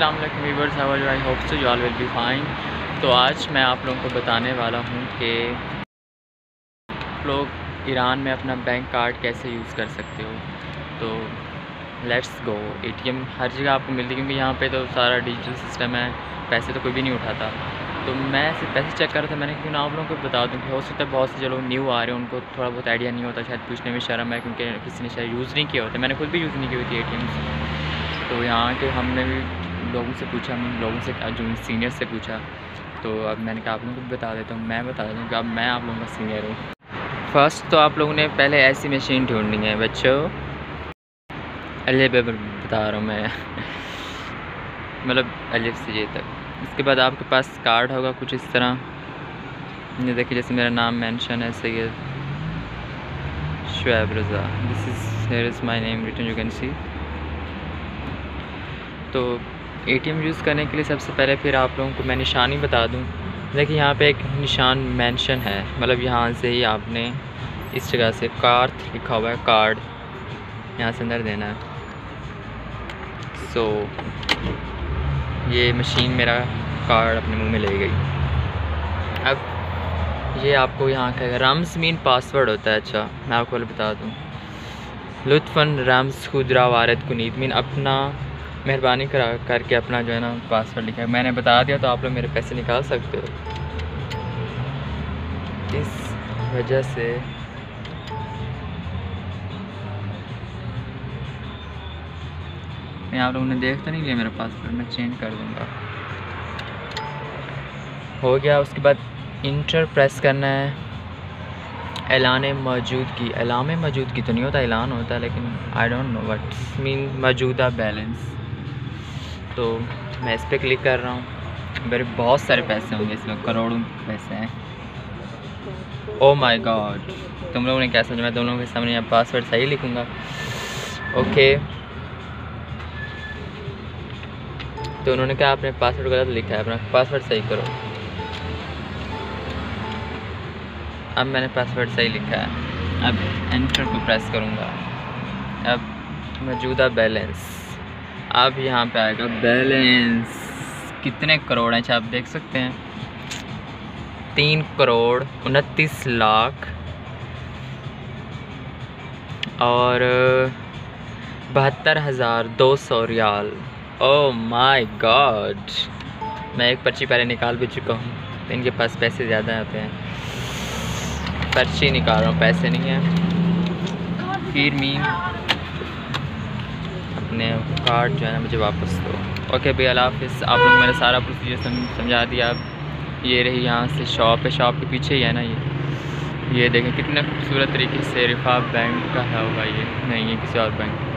अस्सलाम वालेकुम I hope so you all will be fine तो आज मैं आप लोगों को बताने वाला हूँ कि आप लोग ईरान में अपना बैंक कार्ड कैसे यूज़ कर सकते हो। तो लेट्स गो एटीएम हर जगह आपको मिलती क्योंकि यहाँ पे तो सारा डिजिटल सिस्टम है, पैसे तो कोई भी नहीं उठाता। तो मैं सिर्फ़ पैसे चेक कर रहा था, मैंने क्योंकि आप लोगों को बता दूँ कि हो सकता है बहुत से जो लोग न्यू आ रहे हैं, उनको थोड़ा बहुत आइडिया नहीं होता, शायद पूछने में शर्म है क्योंकि किसी ने शायद यूज़ नहीं किया होता। मैंने खुद भी यूज़ नहीं की हुई थी ए तो यहाँ के हमने भी लोगों से पूछा हम लोगों से, जो सीनियर से पूछा तो अब मैंने कहा आप लोगों को बता देता हूँ, मैं बता देता हूँ कि अब मैं आप लोगों का सीनियर हूँ। फ़र्स्ट तो आप लोगों ने पहले ऐसी मशीन ढूंढनी है बच्चों अल्ले बता रहा हूँ मैं। मतलब अलिफ से ये तक। इसके बाद आपके पास कार्ड होगा कुछ इस तरह। ये देखिए, जैसे मेरा नाम मेंशन है, Syed Shoaib Raza. This is here is my name written you can see तो एटीएम यूज़ करने के लिए सबसे पहले फिर आप लोगों को मैं निशानी बता दूँ। देखिए यहाँ पे एक निशान मेंशन है। मतलब यहाँ से ही आपने इस जगह से कार्थ लिखा हुआ है कार्ड यहाँ से अंदर देना है। सो so, ये मशीन मेरा कार्ड अपने मुँह में ले गई। अब ये आपको यहाँ का रम्स मीन पासवर्ड होता है। अच्छा मैं आपको बता दूँ। लुत्फ़न रम्स खुदरा वारद कुनीत मीन अपना मेहरबानी करा, करके अपना जो है ना पासवर्ड लिखा है। मैंने बता दिया तो आप लोग मेरे पैसे निकाल सकते हो। इस वजह से मैं आप लोगों ने देख तो नहीं लिया मेरा पासवर्ड मैं चेंज कर दूँगा। हो गया, उसके बाद इंटर प्रेस करना है। ऐलान मौजूदगी। ऐलान मौजूदगी तो नहीं होता, ऐलान होता है, लेकिन I don't know what mean मौजूदा बैलेंस तो मैं इस पर क्लिक कर रहा हूँ। मेरे बहुत सारे पैसे होंगे इसमें, करोड़ों पैसे हैं। ओ माय गॉड तुम लोगों ने क्या समझा? मैं तुम लोगों के सामने यहाँ पासवर्ड सही लिखूँगा। ओके तो उन्होंने कहा, आपने पासवर्ड गलत लिखा है, अपना पासवर्ड सही करो। अब मैंने पासवर्ड सही लिखा है। अब एंटर को प्रेस करूँगा। अब मौजूदा बैलेंस अब यहाँ पे आएगा। बैलेंस कितने करोड़ हैं? अच्छा आप देख सकते हैं। तीन करोड़ उनतीस लाख। और, बहत्तर हज़ार दो सौ रियाल। ओ माय गॉड मैं एक पर्ची पहले निकाल भी चुका हूँ। इनके पास पैसे ज़्यादा होते हैं। पर्ची निकाल रहा हूँ, पैसे नहीं हैं। फिर मी कार्ड जो है ना मुझे वापस दो। ओके भैया हाफिज़। आप लोग मैंने सारा प्रोसीजर समझा दिया। आप ये रही यहाँ से शॉप है। शॉप के पीछे ही है ना ये। ये देखें कितने खूबसूरत तरीके से रिफा बैंक का है होगा ये। नहीं है किसी और बैंक